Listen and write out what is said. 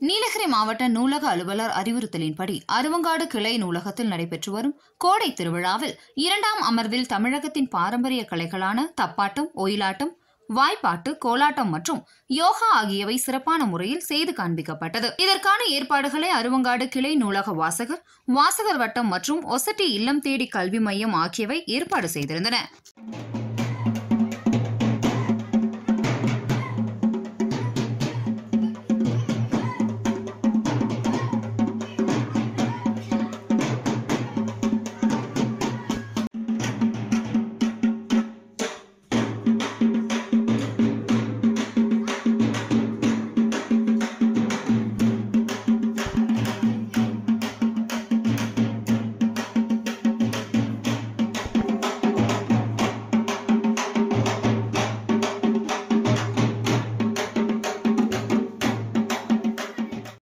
நீலகிரி மாவட்ட நூலக அலுவலர் அறிவுறுத்தலின்படி அருவங்காடு கிளை நூலகத்தில் நடைபெற்று வரும் கோடை திருவிழாவில் இரண்டாம் அமர்வில் தமிழகத்தின் பாரம்பரிய கலைகளான தப்பாட்டம் ஒயிலாட்டம் வாய்ப்பாட்டு கோலாட்டம் மற்றும் யோகா ஆகியவை சிறப்பான முறையில் செய்து காண்பிக்கப்பட்டது. இதற்கான ஏற்பாடுகளை அருவங்காடு கிளை நூலக வாசகர் வாசகர் வட்டம் மற்றும் ஒசட்டி இல்லம் தேடி கல்வி மையம் ஆகியவை ஏற்பாடு செய்திருந்தன.